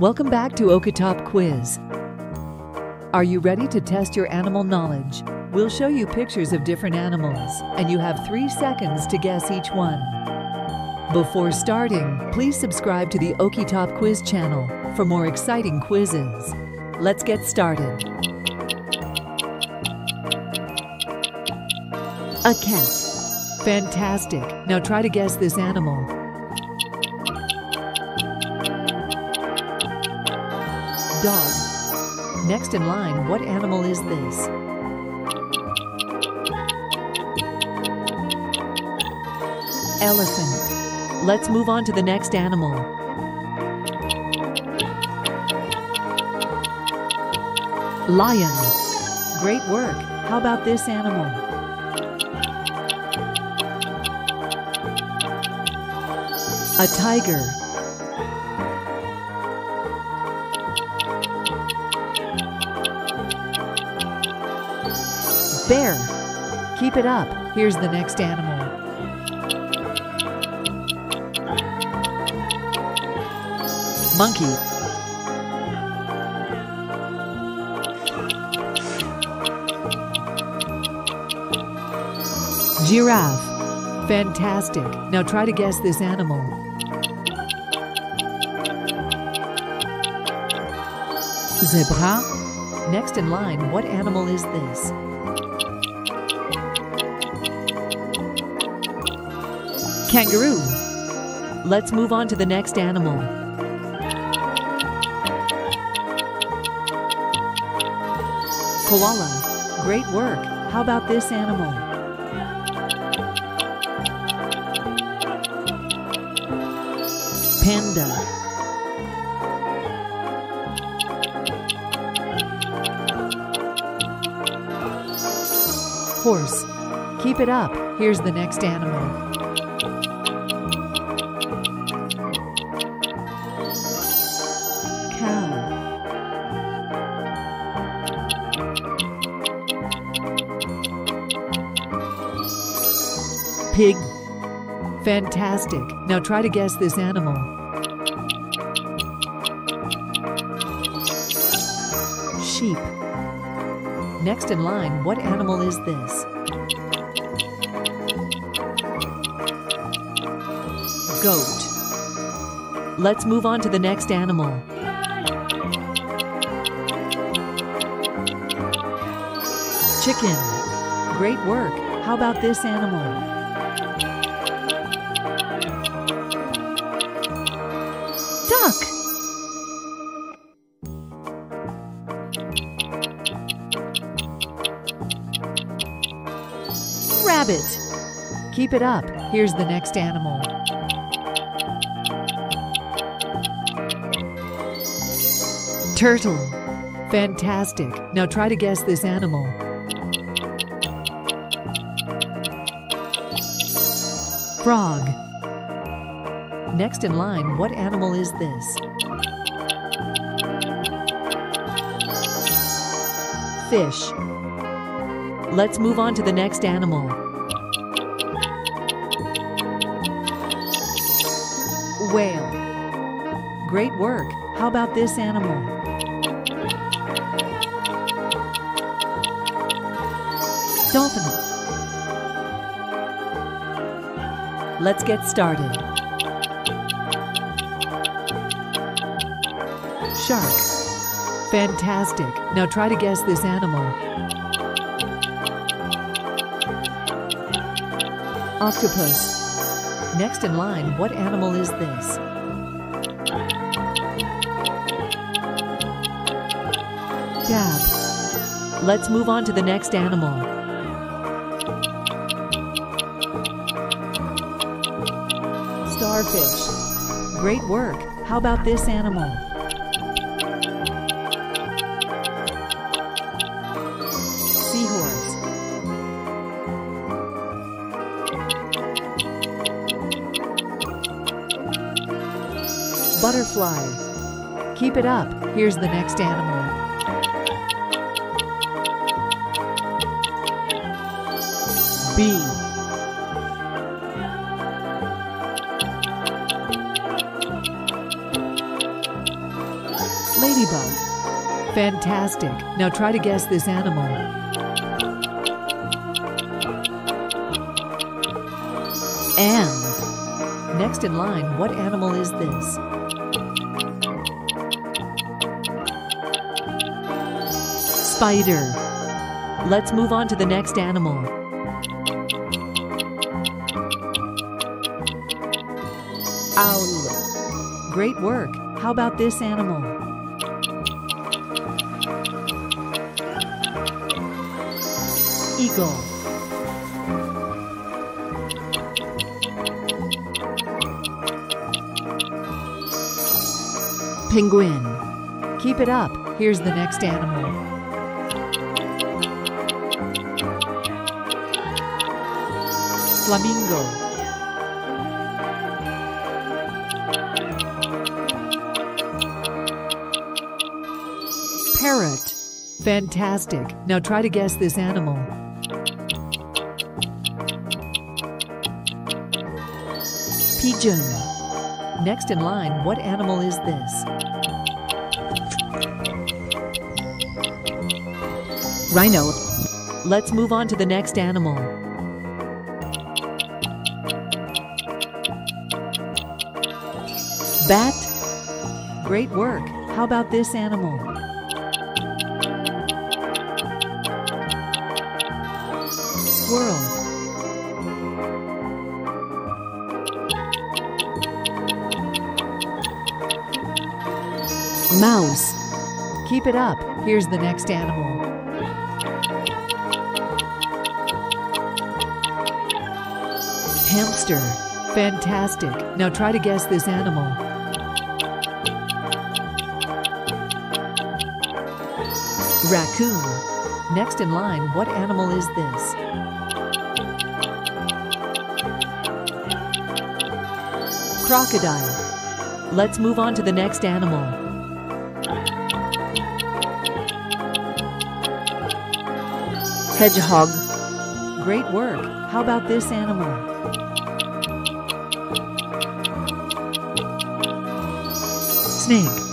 Welcome back to Oketop Quiz. Are you ready to test your animal knowledge? We'll show you pictures of different animals, and you have three seconds to guess each one. Before starting, please subscribe to the Oketop Quiz channel for more exciting quizzes. Let's get started. A cat. Fantastic. Now try to guess this animal. Dog. Next in line, what animal is this? Elephant. Let's move on to the next animal. Lion. Great work. How about this animal? A tiger. Bear. Keep it up. Here's the next animal. Monkey. Giraffe. Fantastic. Now try to guess this animal. Zebra. Next in line, what animal is this? Kangaroo. Let's move on to the next animal. Koala. Great work. How about this animal? Panda. Horse. Keep it up. Here's the next animal. Pig. Fantastic. Now try to guess this animal. Sheep. Next in line, what animal is this? Goat. Let's move on to the next animal. Chicken. Great work. How about this animal? Rabbit. Keep it up. Here's the next animal. Turtle. Fantastic. Now try to guess this animal. Frog. Next in line, what animal is this? Fish. Let's move on to the next animal. Whale. Great work. How about this animal? Dolphin. Let's get started. Shark. Fantastic. Now try to guess this animal. Octopus. Next in line, what animal is this? Dab. Let's move on to the next animal. Starfish. Great work. How about this animal? Butterfly. Keep it up. Here's the next animal. Bee. Ladybug. Fantastic. Now try to guess this animal. And next in line, what animal is this? Spider. Let's move on to the next animal. Owl. Great work. How about this animal? Eagle. Penguin. Keep it up. Here's the next animal. Flamingo. Parrot. Fantastic. Now try to guess this animal. Pigeon. Next in line, what animal is this? Rhino. Let's move on to the next animal. Bat. Great work. How about this animal? Squirrel. Mouse. Keep it up. Here's the next animal. Hamster. Fantastic. Now try to guess this animal. Raccoon. Next in line, what animal is this? Crocodile. Let's move on to the next animal. Hedgehog. Great work. How about this animal? Snake.